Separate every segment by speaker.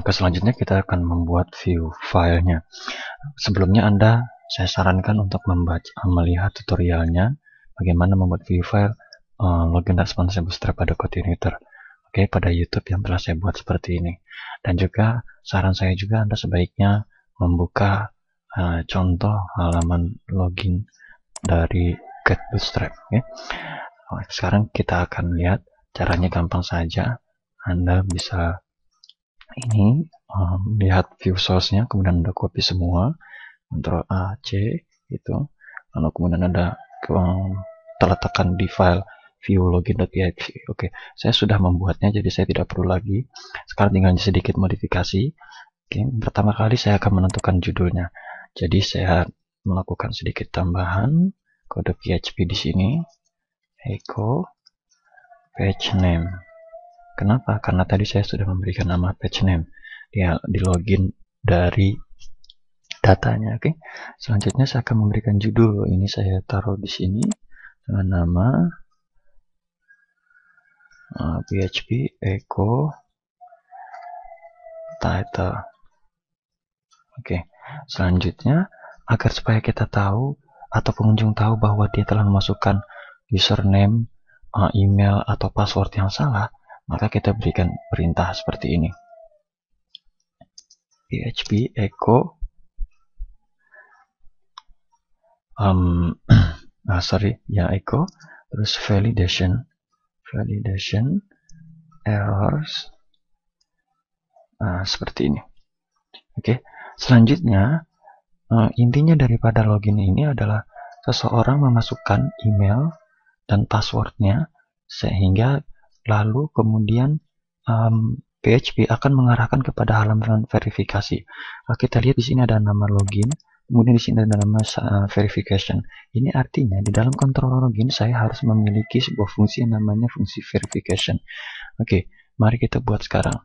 Speaker 1: langkah selanjutnya kita akan membuat view filenya. Sebelumnya Anda saya sarankan untuk membaca melihat tutorialnya bagaimana membuat view file uh, login bootstrap pada Coordinator. Oke, okay, pada YouTube yang telah saya buat seperti ini. Dan juga saran saya juga Anda sebaiknya membuka uh, contoh halaman login dari Get Bootstrap. Okay. Sekarang kita akan lihat caranya gampang saja. Anda bisa ini um, lihat view source-nya, kemudian Anda copy semua, Ctrl A, C, itu. Lalu kemudian ada um, terletakkan di file view login.php. Oke, saya sudah membuatnya jadi saya tidak perlu lagi. Sekarang tinggal sedikit modifikasi. Oke, pertama kali saya akan menentukan judulnya. Jadi saya melakukan sedikit tambahan kode PHP di sini. Echo page name. Kenapa? Karena tadi saya sudah memberikan nama page name. Dia di login dari datanya. Oke. Selanjutnya saya akan memberikan judul. Ini saya taruh di sini dengan nama uh, PHP echo title. Oke, selanjutnya agar supaya kita tahu atau pengunjung tahu bahwa dia telah memasukkan username, uh, email atau password yang salah, maka kita berikan perintah seperti ini. PHP echo um, uh, sorry ya echo terus validation validation errors nah, seperti ini oke okay. selanjutnya uh, intinya daripada login ini adalah seseorang memasukkan email dan passwordnya sehingga lalu kemudian um, PHP akan mengarahkan kepada halaman verifikasi. Nah, kita lihat di sini ada nama login, kemudian di sini ada nama uh, verification. Ini artinya di dalam controller login saya harus memiliki sebuah fungsi yang namanya fungsi verification. Oke, mari kita buat sekarang.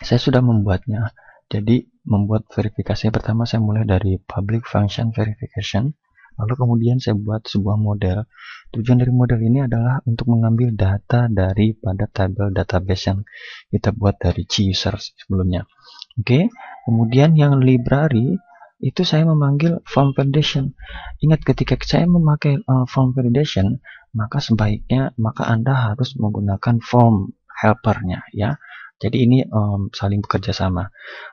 Speaker 1: Saya sudah membuatnya. Jadi membuat verifikasi pertama saya mulai dari public function verification. Lalu kemudian saya buat sebuah model. Tujuan dari model ini adalah untuk mengambil data dari pada tabel database yang kita buat dari user sebelumnya. Oke, kemudian yang library itu saya memanggil form validation. Ingat ketika saya memakai uh, form validation, maka sebaiknya maka Anda harus menggunakan form helpernya ya. Jadi ini um, saling bekerja sama.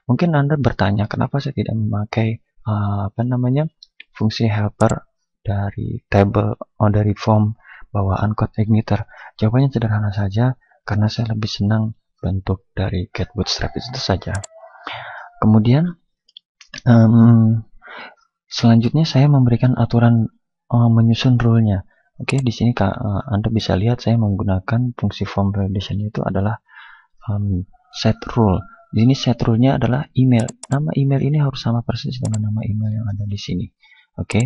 Speaker 1: Mungkin Anda bertanya kenapa saya tidak memakai uh, apa namanya fungsi helper dari table atau dari form bawaan code igniter? Jawabannya sederhana saja, karena saya lebih senang bentuk dari get bootstrap itu saja. Kemudian um, selanjutnya saya memberikan aturan uh, menyusun rule-nya. Oke, okay, di sini uh, Anda bisa lihat saya menggunakan fungsi form validation itu adalah um, set rule. Di sini set rule-nya adalah email. Nama email ini harus sama persis dengan nama email yang ada di sini. Oke. Okay?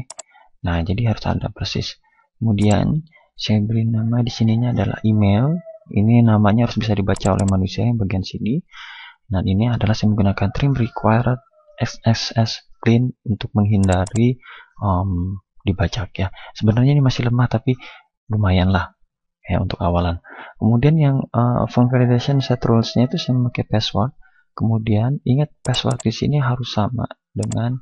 Speaker 1: Nah, jadi harus ada persis. Kemudian saya beri nama di sininya adalah email. Ini namanya harus bisa dibaca oleh manusia yang bagian sini. Dan ini adalah saya menggunakan trim required XSS clean untuk menghindari um, dibacak ya. Sebenarnya ini masih lemah tapi lumayan lah ya untuk awalan. Kemudian yang uh, phone validation set rules-nya itu saya memakai password. Kemudian ingat password di sini harus sama dengan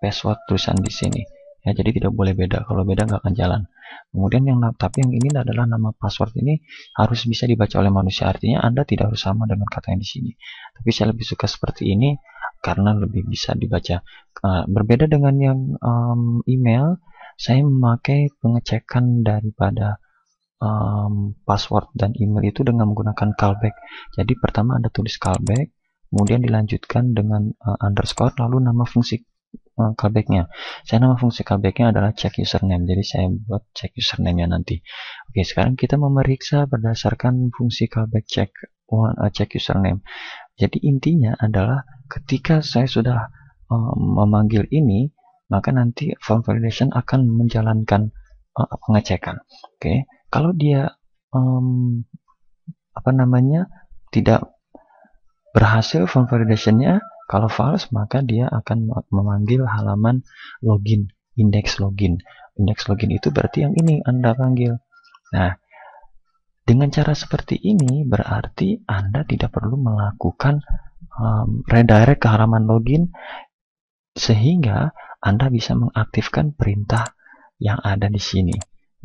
Speaker 1: password tulisan di sini ya jadi tidak boleh beda. Kalau beda nggak akan jalan. Kemudian yang tapi yang ini adalah nama password ini harus bisa dibaca oleh manusia. Artinya anda tidak harus sama dengan kata yang di sini. Tapi saya lebih suka seperti ini karena lebih bisa dibaca. Berbeda dengan yang um, email saya memakai pengecekan daripada um, password dan email itu dengan menggunakan callback. Jadi pertama anda tulis callback kemudian dilanjutkan dengan uh, underscore lalu nama fungsi callbacknya. Saya nama fungsi callbacknya adalah check username. Jadi saya buat check username nya nanti. Oke sekarang kita memeriksa berdasarkan fungsi callback check one, uh, check username. Jadi intinya adalah ketika saya sudah um, memanggil ini maka nanti form validation akan menjalankan uh, pengecekan. Oke kalau dia um, apa namanya tidak berhasil form validationnya kalau false, maka dia akan memanggil halaman login, index login. Index login itu berarti yang ini Anda panggil. Nah, dengan cara seperti ini berarti Anda tidak perlu melakukan um, redirect ke halaman login sehingga Anda bisa mengaktifkan perintah yang ada di sini.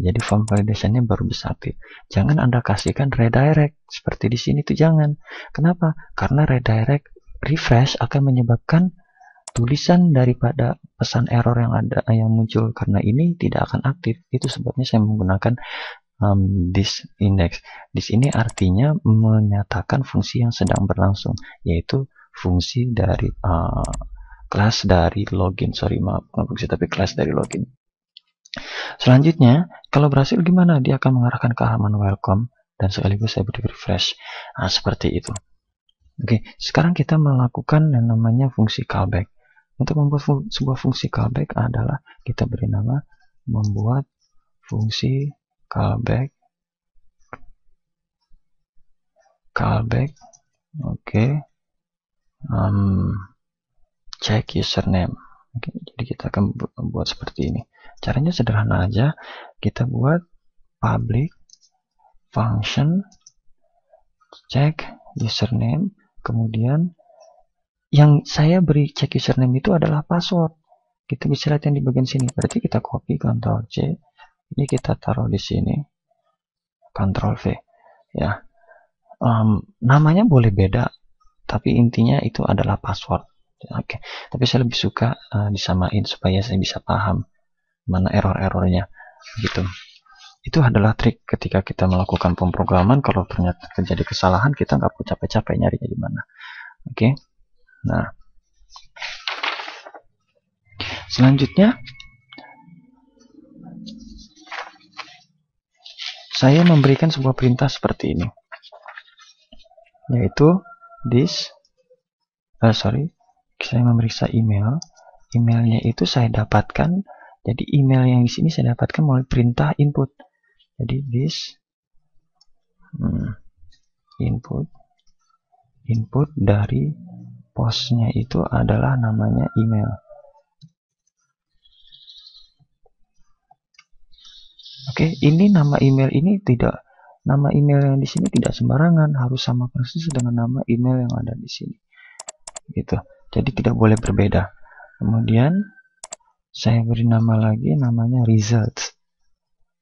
Speaker 1: Jadi form validation-nya baru bisa aktif. Jangan Anda kasihkan redirect seperti di sini tuh jangan. Kenapa? Karena redirect refresh akan menyebabkan tulisan daripada pesan error yang ada yang muncul karena ini tidak akan aktif. Itu sebabnya saya menggunakan um, this index. This ini artinya menyatakan fungsi yang sedang berlangsung, yaitu fungsi dari uh, kelas dari login. Sorry, maaf, bukan fungsi tapi kelas dari login. Selanjutnya, kalau berhasil gimana? Dia akan mengarahkan ke halaman welcome dan sekaligus saya beri refresh. Nah, seperti itu. Oke, sekarang kita melakukan yang namanya fungsi callback. Untuk membuat fung sebuah fungsi callback adalah kita beri nama membuat fungsi callback callback oke okay. um, check username oke okay, jadi kita akan buat seperti ini caranya sederhana aja kita buat public function check username kemudian yang saya beri cek username itu adalah password. Kita bisa lihat yang di bagian sini. Berarti kita copy Ctrl C. Ini kita taruh di sini. Ctrl V. Ya. Um, namanya boleh beda tapi intinya itu adalah password. Oke. Okay. tapi saya lebih suka uh, disamain supaya saya bisa paham mana error-errornya. Gitu itu adalah trik ketika kita melakukan pemrograman kalau ternyata terjadi kesalahan kita nggak perlu capek-capek nyarinya di mana oke okay? Nah, selanjutnya saya memberikan sebuah perintah seperti ini, yaitu this. Uh, sorry, saya memeriksa email. Emailnya itu saya dapatkan. Jadi email yang di sini saya dapatkan melalui perintah input. Jadi this hmm, input input dari posnya itu adalah namanya email. Oke, ini nama email ini tidak nama email yang di sini tidak sembarangan, harus sama persis dengan nama email yang ada di sini. Gitu. Jadi tidak boleh berbeda. Kemudian saya beri nama lagi namanya results.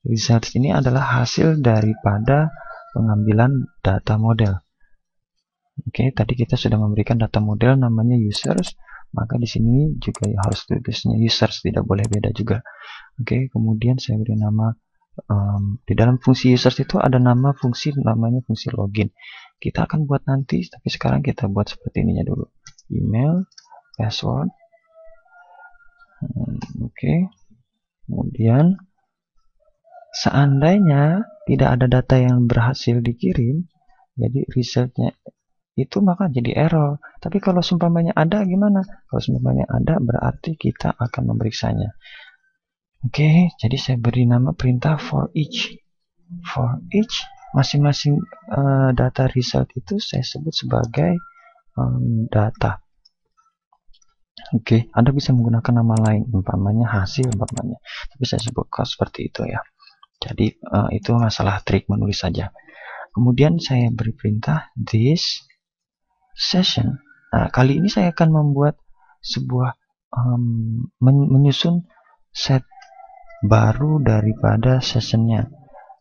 Speaker 1: Results ini adalah hasil daripada pengambilan data model. Oke, tadi kita sudah memberikan data model namanya users, maka di sini juga harus tulisnya users, tidak boleh beda juga. Oke, kemudian saya beri nama um, di dalam fungsi users itu ada nama fungsi namanya fungsi login. Kita akan buat nanti, tapi sekarang kita buat seperti ininya dulu. Email, password. Hmm, Oke. Kemudian seandainya tidak ada data yang berhasil dikirim, jadi resultnya itu maka jadi error. Tapi kalau seumpamanya ada gimana? Kalau seumpamanya ada berarti kita akan memeriksanya. Oke, jadi saya beri nama perintah for each. For each masing-masing uh, data result itu saya sebut sebagai um, data. Oke, Anda bisa menggunakan nama lain, umpamanya hasil, umpamanya. Tapi saya sebut seperti itu ya. Jadi uh, itu masalah trik menulis saja. Kemudian saya beri perintah this session. Nah, kali ini saya akan membuat sebuah um, menyusun set baru daripada sessionnya.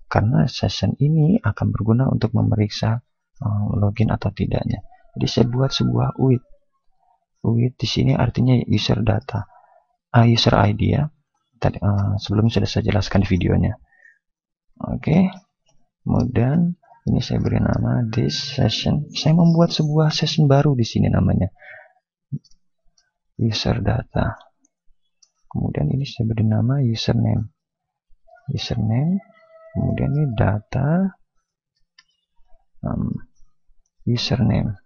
Speaker 1: Karena session ini akan berguna untuk memeriksa um, login atau tidaknya. Jadi saya buat sebuah with. With di sini artinya user data, uh, user ID ya. Tadi uh, sebelumnya sudah saya jelaskan di videonya. Oke. Kemudian ini saya beri nama this session. Saya membuat sebuah session baru di sini namanya user data. Kemudian ini saya beri nama username. Username. Kemudian ini data um, username.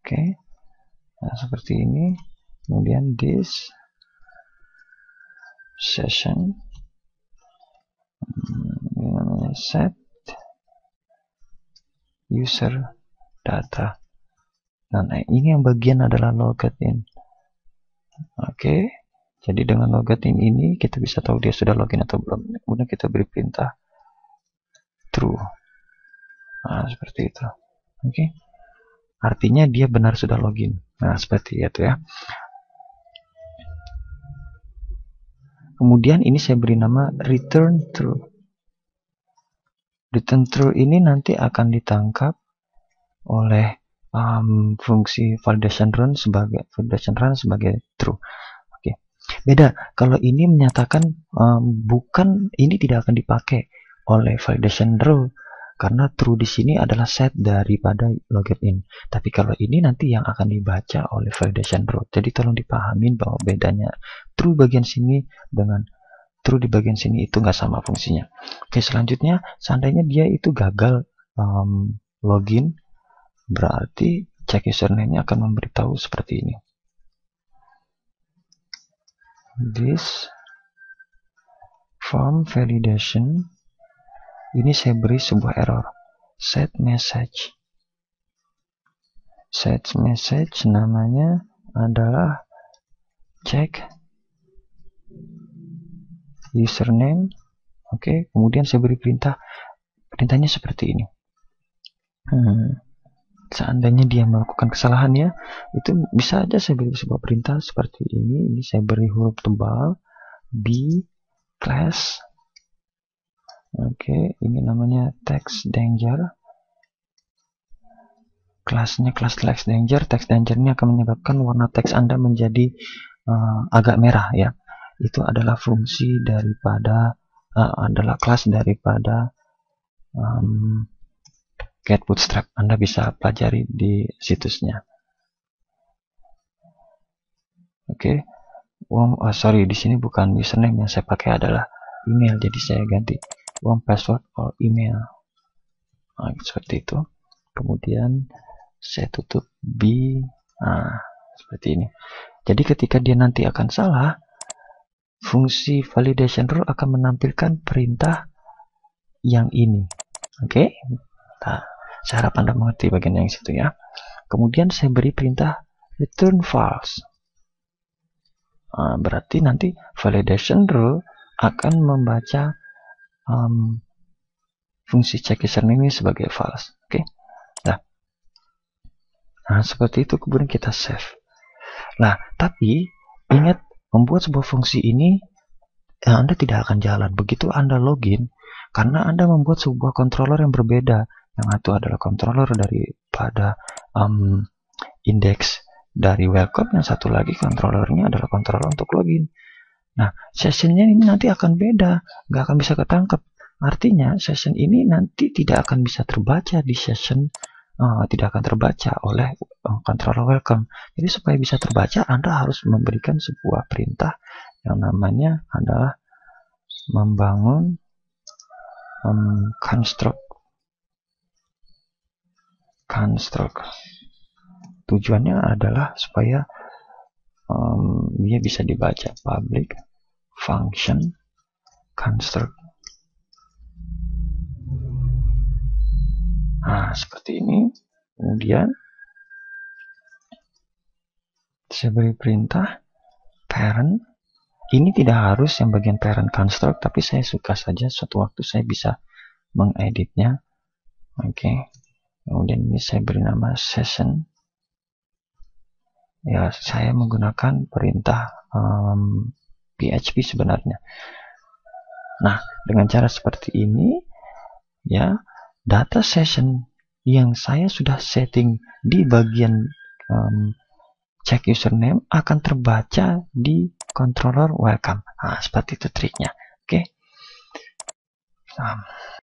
Speaker 1: Oke. Nah, seperti ini. Kemudian this session set user data. Nah, ini yang bagian adalah login. Oke, okay. jadi dengan login ini kita bisa tahu dia sudah login atau belum. Kemudian kita beri perintah true. Nah, seperti itu. Oke. Okay. artinya dia benar sudah login. Nah, seperti itu ya. Kemudian ini saya beri nama return true. Return true ini nanti akan ditangkap oleh um, fungsi validation run sebagai validation run sebagai true. Oke. Beda kalau ini menyatakan um, bukan ini tidak akan dipakai oleh validation rule karena true di sini adalah set daripada login. Tapi kalau ini nanti yang akan dibaca oleh validation row. Jadi tolong dipahamin bahwa bedanya true bagian sini dengan true di bagian sini itu nggak sama fungsinya. Oke, selanjutnya seandainya dia itu gagal um, login, berarti check username-nya akan memberitahu seperti ini. This form validation ini saya beri sebuah error set message set message namanya adalah check username oke okay. kemudian saya beri perintah perintahnya seperti ini hmm. seandainya dia melakukan kesalahan ya itu bisa aja saya beri sebuah perintah seperti ini ini saya beri huruf tebal b class Oke, ini namanya text danger. Kelasnya kelas text danger. Text danger ini akan menyebabkan warna teks Anda menjadi uh, agak merah ya. Itu adalah fungsi daripada uh, adalah kelas daripada um, get bootstrap. Anda bisa pelajari di situsnya. Oke. Okay. Oh, oh, sorry, di sini bukan username yang saya pakai adalah email, jadi saya ganti uang password or email. Nah, seperti itu. Kemudian saya tutup B. Nah, seperti ini. Jadi ketika dia nanti akan salah fungsi validation rule akan menampilkan perintah yang ini. Oke? Okay? nah, saya harap anda mengerti bagian yang situ ya. Kemudian saya beri perintah return false. Nah, berarti nanti validation rule akan membaca um, fungsi check username ini sebagai false. Oke. Okay? Nah. nah, seperti itu kemudian kita save. Nah, tapi ingat membuat sebuah fungsi ini ya Anda tidak akan jalan begitu Anda login karena Anda membuat sebuah controller yang berbeda. Yang satu adalah controller daripada um, index dari welcome, yang satu lagi controllernya adalah controller untuk login. Nah, sessionnya ini nanti akan beda, nggak akan bisa ketangkep. Artinya, session ini nanti tidak akan bisa terbaca di session, uh, tidak akan terbaca oleh uh, controller welcome. Jadi supaya bisa terbaca, Anda harus memberikan sebuah perintah yang namanya adalah membangun um, construct construct tujuannya adalah supaya um, dia bisa dibaca public function construct. Nah seperti ini. Kemudian saya beri perintah parent. Ini tidak harus yang bagian parent construct tapi saya suka saja suatu waktu saya bisa mengeditnya. Oke. Okay. kemudian ini saya beri nama session ya saya menggunakan perintah um, PHP sebenarnya. Nah, dengan cara seperti ini, ya, data session yang saya sudah setting di bagian um, check username akan terbaca di controller welcome. Nah, seperti itu triknya. Oke. Okay? Um,